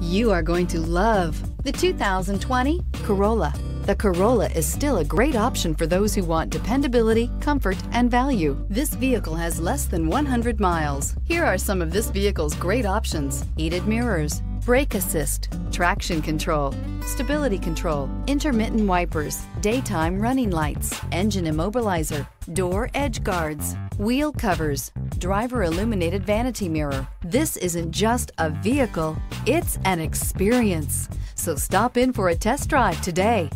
You are going to love the 2020 Corolla. The Corolla is still a great option for those who want dependability, comfort, and value. This vehicle has less than 100 miles. Here are some of this vehicle's great options. Heated mirrors, brake assist, traction control, stability control, intermittent wipers, daytime running lights, engine immobilizer, door edge guards, wheel covers, driver illuminated vanity mirror. This isn't just a vehicle, it's an experience. So stop in for a test drive today.